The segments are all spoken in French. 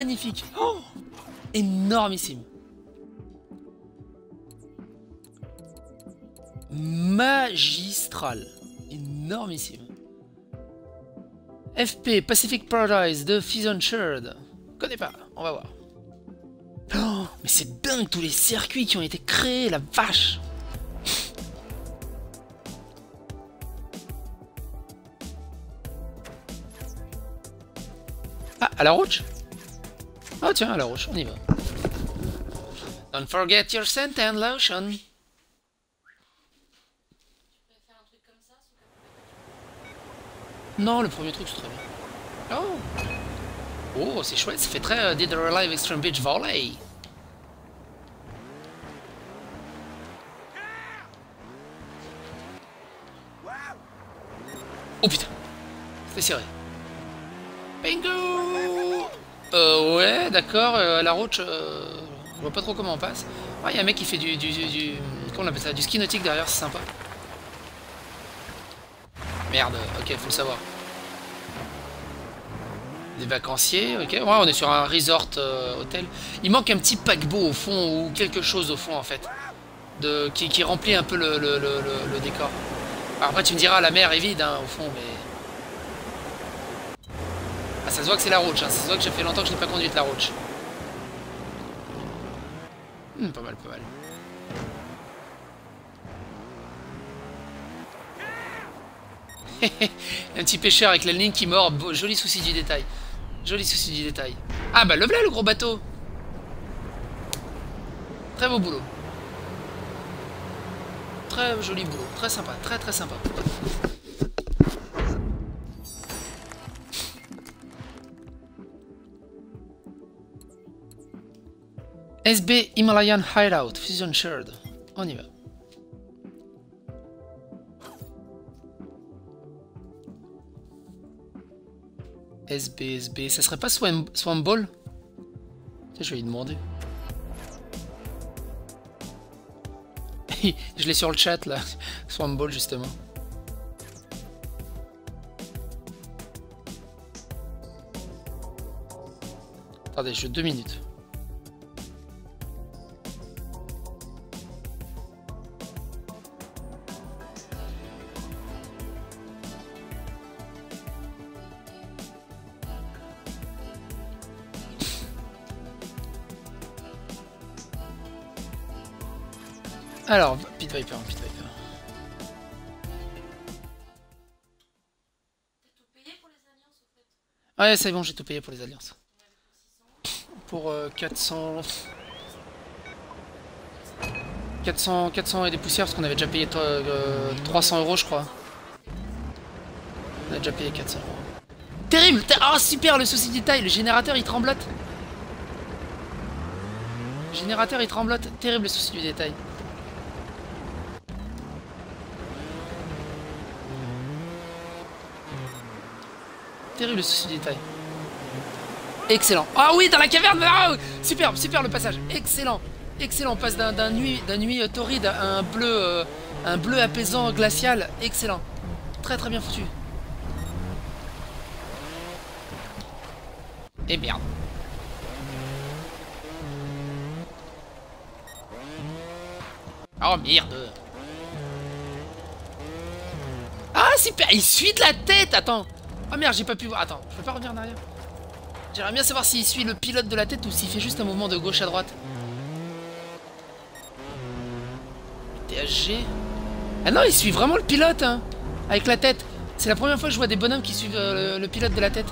magnifique. Oh Énormissime. Magistral. Énormissime. FP, Pacific Paradise de Fizon Sherd. Connais pas, on va voir. Oh, mais c'est dingue tous les circuits qui ont été créés, la vache Ah, à la roche Ah tiens, à la roche, on y va. Don't forget your scent and lotion. Non, le premier truc c'est très bien. Oh Oh, c'est chouette, ça fait très euh, Dead or Alive Extreme Beach Volley. Oh putain C'est serré. Bingo Euh, ouais, d'accord, euh, la route, euh, je vois pas trop comment on passe. Ah, il y a un mec qui fait du, du, du. Comment on appelle ça Du ski nautique derrière, c'est sympa. Merde, ok, faut le savoir. Des vacanciers, ok. Ouais, on est sur un resort euh, hôtel. Il manque un petit paquebot au fond, ou quelque chose au fond en fait. De, qui, remplit un peu le décor. Alors après tu me diras, la mer est vide hein, au fond, mais... Ah, ça se voit que c'est la route, hein. ça se voit que j'ai fait longtemps que je n'ai pas conduite la route. Hmm, pas mal, pas mal. un petit pêcheur avec la ligne qui mord. joli souci du détail. Joli souci du détail. Ah bah le voilà le gros bateau. Très beau boulot. Très joli boulot. Très sympa. Très très sympa. SB Himalayan Hideout, Fusion Shared. On y va. SB, SB. Ça serait pas Swam, Swamp Ball? Je vais lui demander. Je l'ai sur le chat là. Swamp Ball justement. Attendez, je deux minutes. Alors, Pit Viper, Pit Viper. Ouais, c'est bon, j'ai tout payé pour les alliances. Pour 400... 400... 400 et des poussières, parce qu'on avait déjà payé 300 euh, euros, je crois. On a déjà payé 400 euros. Terrible Oh, super, le souci détail, le générateur, il tremblote. Le générateur, il tremblote. Terrible le souci du détail. Terrible souci détail. Excellent. Ah oui, dans la caverne ah, Superbe, super le passage. Excellent. Excellent. On passe d'un nuit, nuit euh, torride à un bleu, euh, un bleu apaisant glacial. Excellent. Très très bien foutu. Et merde. Oh merde. Ah super, il suit de la tête, attends. Oh merde, j'ai pas pu voir. Attends, je peux pas revenir en arrière. J'aimerais bien savoir s'il suit le pilote de la tête ou s'il fait juste un mouvement de gauche à droite. THG. Ah non, il suit vraiment le pilote, hein. Avec la tête. C'est la première fois que je vois des bonhommes qui suivent euh, le, pilote de la tête.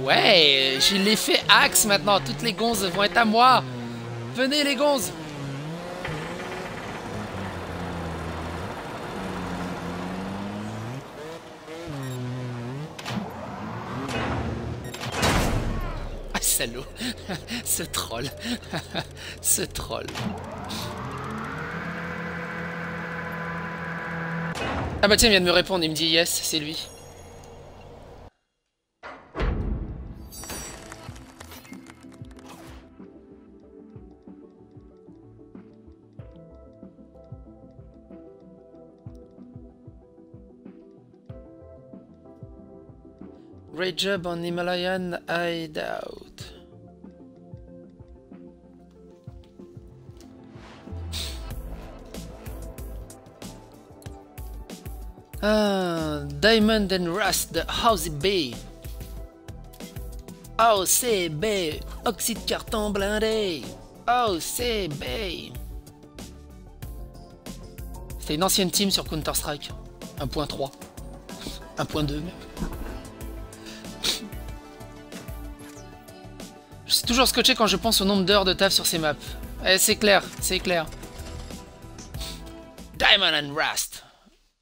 Ouais, j'ai l'effet axe maintenant. Toutes les gonzes vont être à moi. Venez les gonzes. Salaud. Ce troll. Ce troll. Ah bah tiens, il vient de me répondre, il me dit yes, c'est lui. Great job on Himalayan Hideout. Ah, Diamond and Rust de Housey Bay. OCB, oxyde carton blindé. OCB. C'était une ancienne team sur Counter-Strike. 1.3. 1.2 Je suis toujours scotché quand je pense au nombre d'heures de taf sur ces maps. Eh, c'est clair, c'est clair. Diamond and Rust.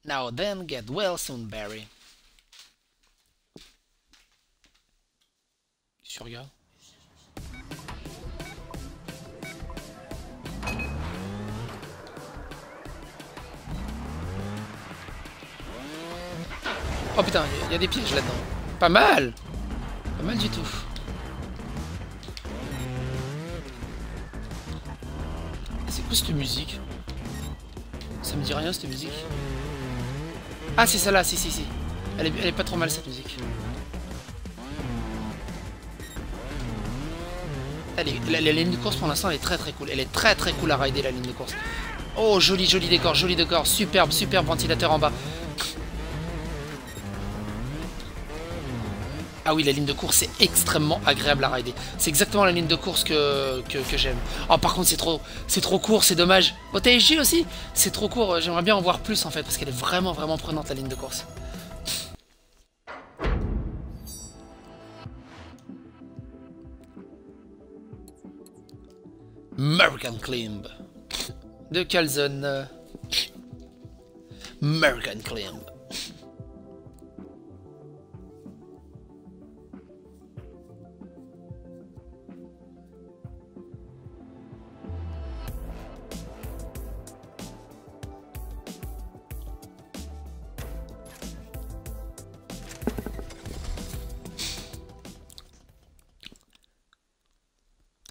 Now then, get well soon, Barry. Tu regardes? Oh putain, il y, a des pièges là-dedans. Pas mal Pas mal du tout. C'est quoi cette musique? Ça me dit rien cette musique? Ah c'est celle-là, si si si. Elle est, pas trop mal cette musique. La, ligne de course pour l'instant elle est très très cool. Elle est très très cool à rider la ligne de course. Oh joli joli décor, joli décor, superbe, superbe ventilateur en bas. Ah oui, la ligne de course est extrêmement agréable à rider. C'est exactement la ligne de course que, j'aime. Oh, par contre, c'est trop, c'est trop court, c'est dommage. Au TSG aussi, c'est trop court. J'aimerais bien en voir plus, en fait, parce qu'elle est vraiment, vraiment prenante, la ligne de course. American Climb de Calzone. American Climb.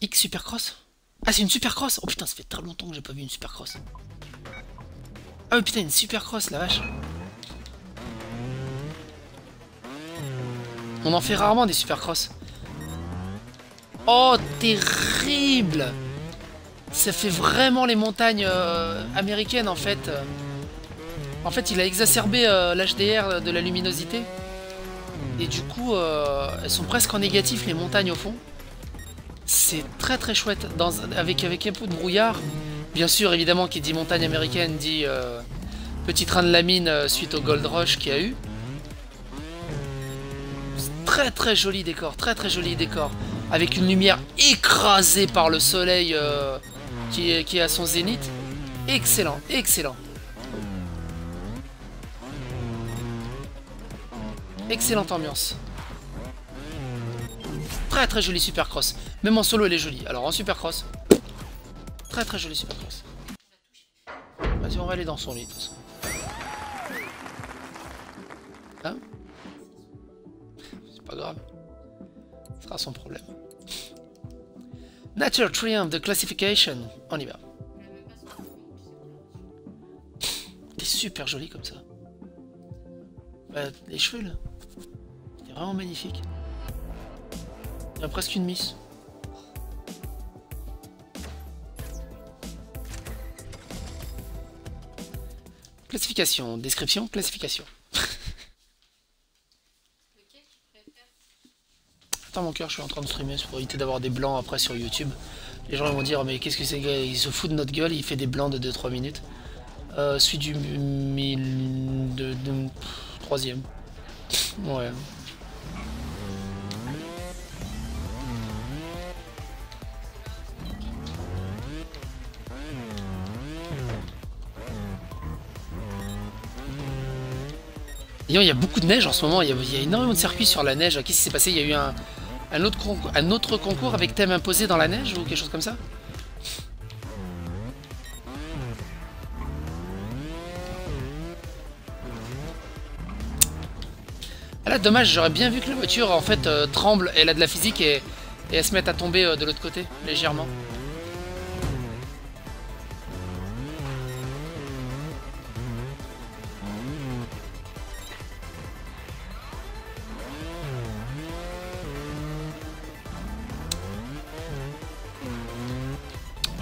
X Supercross Ah c'est une Supercross Oh putain ça fait très longtemps que j'ai pas vu une Supercross. Ah mais putain une Supercross la vache On en fait rarement des Supercross. Oh terrible Ça fait vraiment les montagnes euh, américaines en fait. En fait il a exacerbé euh, l'HDR de la luminosité. Et du coup, euh, elles sont presque en négatif les montagnes au fond. C'est très très chouette, avec, avec un peu de brouillard. Bien sûr, évidemment, qui dit montagne américaine dit euh, petit train de la mine euh, suite au Gold Rush qu'il y a eu. Très très joli décor, très très joli décor. Avec une lumière écrasée par le soleil euh, qui, qui est à son zénith. Excellent, excellent. Excellente ambiance. Très très jolie Supercross. Même en solo, elle est jolie. Alors en Supercross, très très jolie Supercross. Vas-y, on va aller dans son lit de toute façon. Hein C'est pas grave. Ce sera son problème. Nature Triumph de Classification. On y va. T'es super jolie comme ça. Bah, les cheveux là. C'est vraiment magnifique. Il y a presque une miss. Classification, description, classification. Attends mon cœur, je suis en train de streamer pour éviter d'avoir des blancs après sur YouTube. Les gens vont dire mais qu'est-ce que c'est Il se fout de notre gueule, il fait des blancs de 2-3 minutes. Euh, celui du mille de, de, troisième. Ouais. Il y a beaucoup de neige en ce moment, il y a, énormément de circuits sur la neige. Qu'est-ce qui s'est passé? Il y a eu un, autre concours, avec thème imposé dans la neige ou quelque chose comme ça? Ah Là, dommage, j'aurais bien vu que la voiture en fait euh, tremble, elle a de la physique et, elle se met à tomber euh, de l'autre côté, légèrement.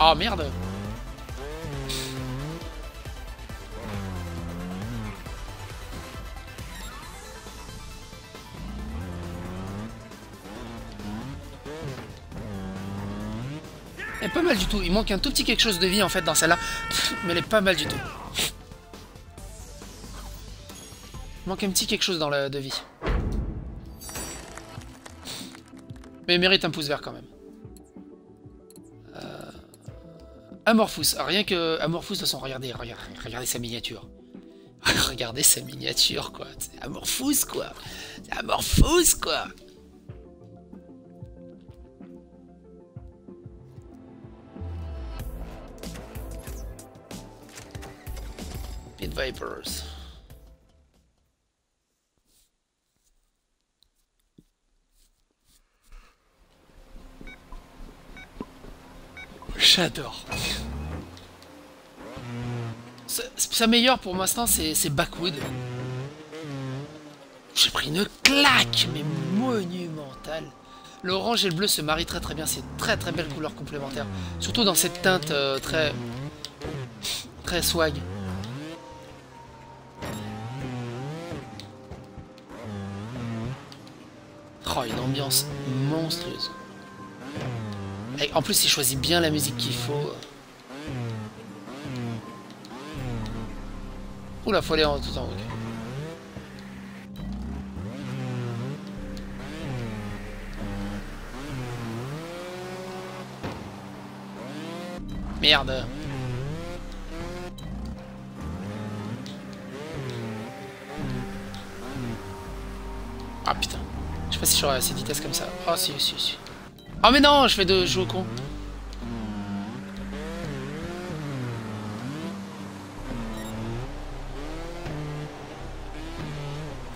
Oh merde Elle est pas mal du tout. Il manque un tout petit quelque chose de vie en fait dans celle-là. Mais elle est pas mal du tout. Il manque un petit quelque chose dans le de vie. Mais elle mérite un pouce vert quand même. Amorphous. Rien que Amorphous, de toute façon, regardez, regardez, sa miniature. regardez sa miniature, quoi. C'est Amorphous, quoi. Amorphous, quoi. Pit Vipers. J'adore. Sa meilleure pour l'instant, c'est Backwood. J'ai pris une claque, mais monumentale. L'orange et le bleu se marient très très bien. C'est très très belle couleur complémentaire. Surtout dans cette teinte euh, très... Très swag. Oh, une ambiance monstrueuse. En plus, il choisit bien la musique qu'il faut. Oula, faut aller en tout en haut. Merde. Ah putain. Je sais pas si j'aurai assez de vitesse comme ça. Oh, si, si, si. Oh mais non, je fais de jouer au con.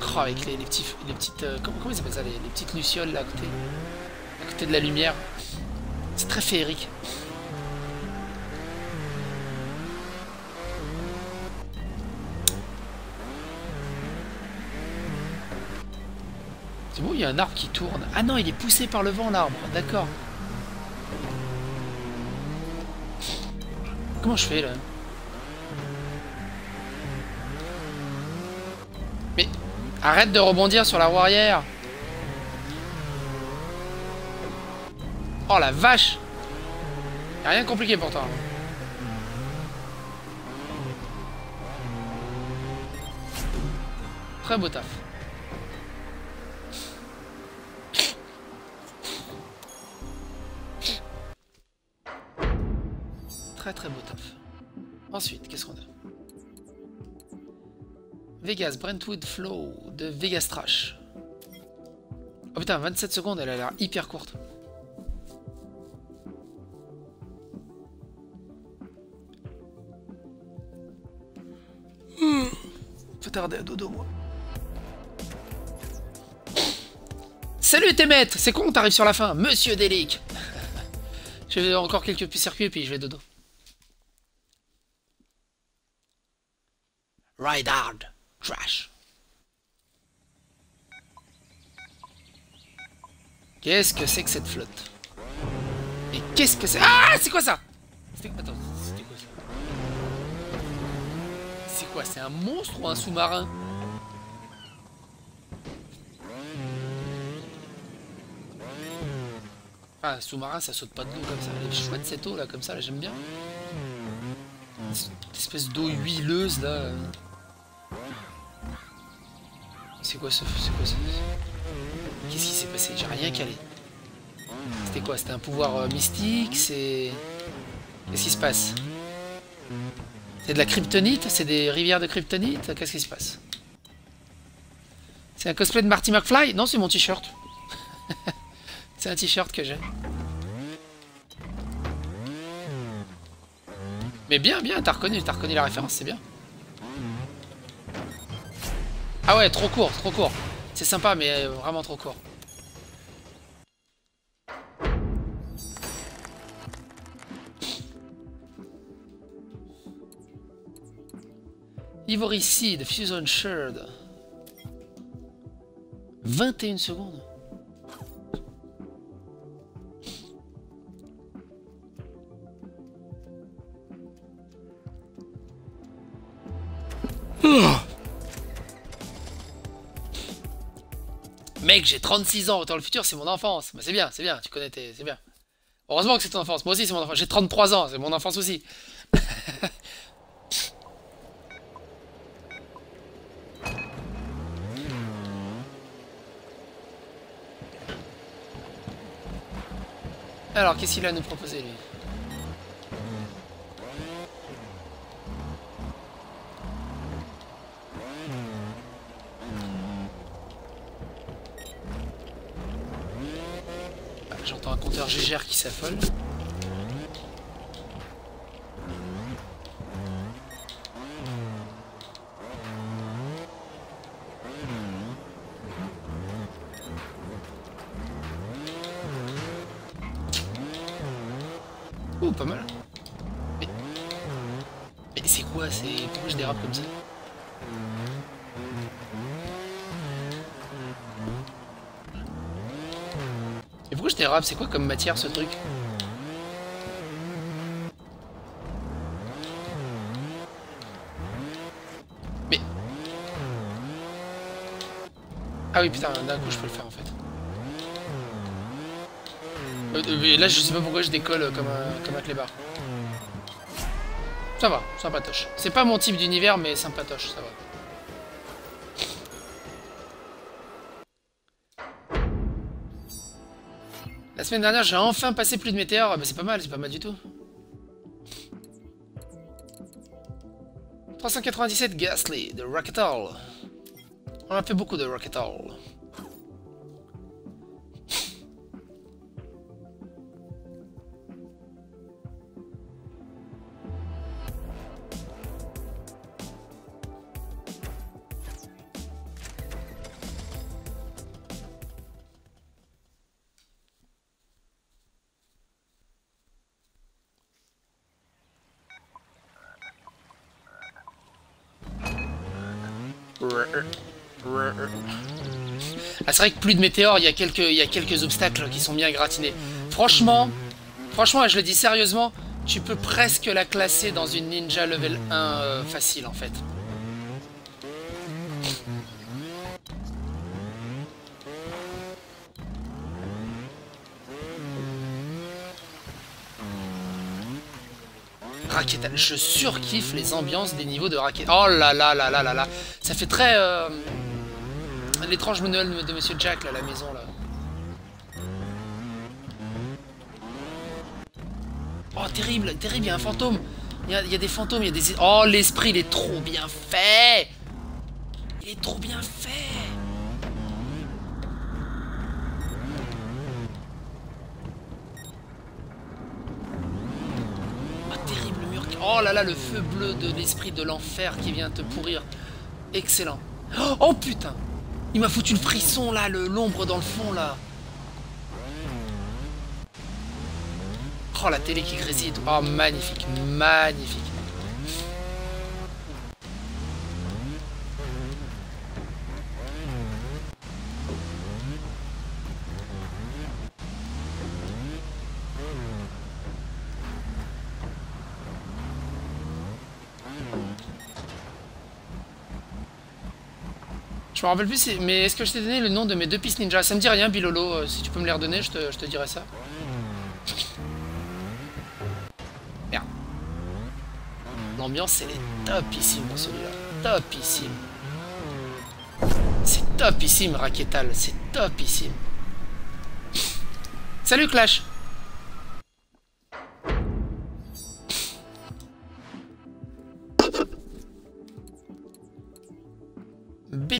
Oh, avec les, petits, les petites, euh, comment, comment ils appellent ça, les, les, petites lucioles là à côté, à côté de la lumière. C'est très féerique. Il y a un arbre qui tourne. Ah non, il est poussé par le vent, l'arbre. D'accord. Comment je fais, là? Mais arrête de rebondir sur la roue arrière. Oh la vache Y'a rien de compliqué pour toi. Très beau taf. Vegas, Brentwood Flow de Vegas Trash. Oh putain, 27 secondes, elle a l'air hyper courte. Hmm. Faut tarder à dodo, moi. Salut Temet C'est con, t'arrives sur la fin. Monsieur Delic Je vais encore quelques petits circuits puis je vais dodo. Ride hard. Qu'est-ce que c'est que cette flotte? Et qu'est-ce que c'est? Ah C'est quoi ça? C'était quoi ça? C'est quoi? C'est un monstre ou un sous-marin? Ah, sous-marin, ça saute pas de l'eau comme ça. Elle est chouette cette eau là, comme ça, là, j'aime bien. Cette espèce d'eau huileuse là. C'est quoi ce... C'est quoi Qu'est-ce qui s'est passé? J'ai rien calé. C'était quoi? C'était un pouvoir euh, mystique? C'est... Qu'est-ce qui se passe? C'est de la kryptonite? C'est des rivières de kryptonite? Qu'est-ce qui se passe? C'est un cosplay de Marty McFly? Non, c'est mon t-shirt. c'est un t-shirt que j'ai. Mais bien, bien, t'as reconnu, t'as reconnu la référence, c'est bien. Ah ouais, trop court, trop court. C'est sympa, mais vraiment trop court. Ivory Seed, Fusion Shard. 21 secondes. Mec, j'ai 36 ans, autant le futur, c'est mon enfance. C'est bien, c'est bien, tu connais tes... C'est bien. Heureusement que c'est ton enfance. Moi aussi, c'est mon enfance. J'ai 33 ans, c'est mon enfance aussi. Alors, qu'est-ce qu'il a à nous proposer, lui ah, Gégère qui s'affole. C'est quoi comme matière ce truc Mais... Ah oui putain, d'un coup je peux le faire en fait. Euh, là, je sais pas pourquoi je décolle comme un, comme un. Ça va, sympatoche. C'est pas mon type d'univers, mais sympatoche, ça va. Semaine dernière, j'ai enfin passé plus de météores. Bah, c'est pas mal, c'est pas mal du tout. 397 Ghastly de Rocket Hall. On a fait beaucoup de Rocket Hall. Ah, c'est vrai que plus de météores, il y, a quelques, obstacles qui sont bien gratinés. Franchement, franchement, je le dis sérieusement, tu peux presque la classer dans une ninja level 1 euh, facile en fait. Je surkiffe les ambiances des niveaux de raquette. Oh là là là là là là. Ça fait très... Euh, l'étrange manuel de Monsieur Jack, là, la maison, là. Oh, terrible, terrible, il y a un fantôme. Il y a, il y a des fantômes, il y a des... Oh, l'esprit, il est trop bien fait Il est trop bien fait Oh là là, le feu bleu de l'esprit de l'enfer qui vient te pourrir. Excellent. Oh, putain Il m'a foutu le frisson là, l'ombre dans le fond là. Oh la télé qui grésille. Oh magnifique, magnifique. Je me rappelle plus, mais est-ce que je t'ai donné le nom de mes deux pistes ninja Ça me dit rien, Bilolo. Euh, si tu peux me les redonner, je te, dirai ça. Merde. L'ambiance, elle est topissime dans celui-là. Topissime. C'est topissime, Raquetal. C'est topissime. Salut, Clash